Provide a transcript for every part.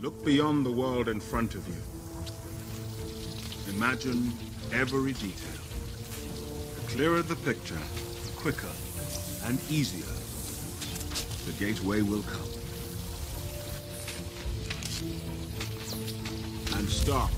Look beyond the world in front of you. Imagine every detail. The clearer the picture, the quicker and easier the gateway will come. And stop.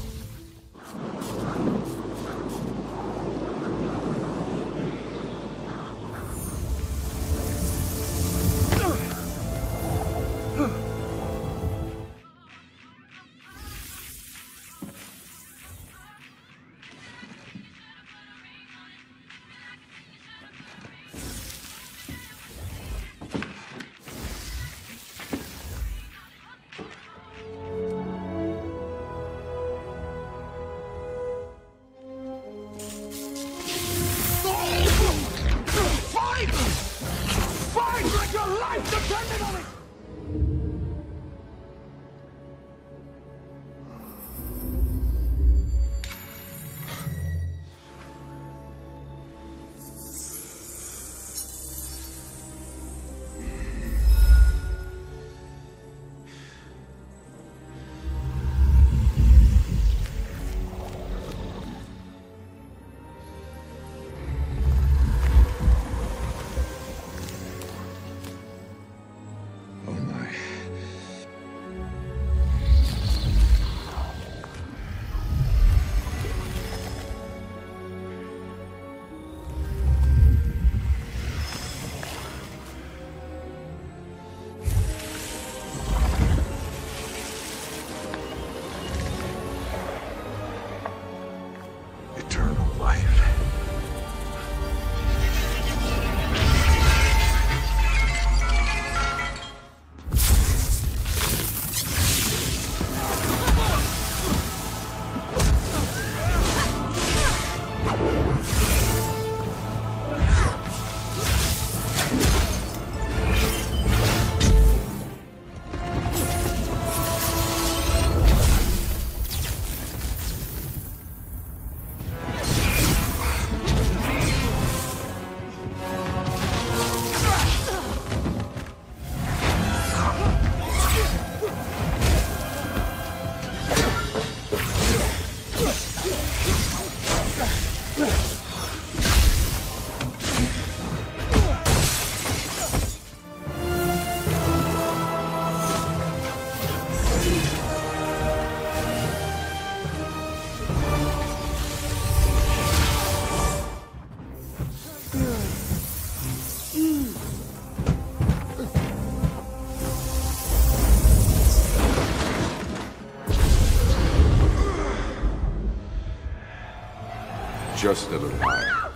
you. Just a little while.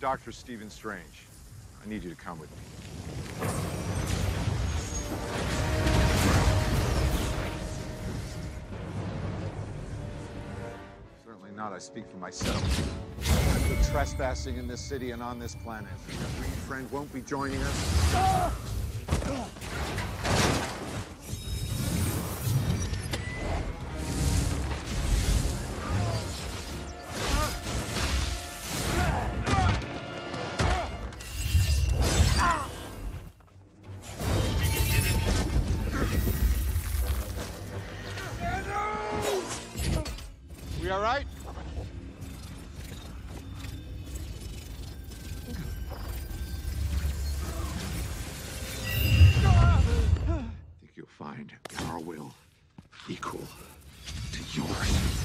Dr. Stephen Strange. I need you to come with me. Certainly not. I speak for myself. the trespassing in this city and on this planet. Your green friend won't be joining us. You'll our will equal to yours.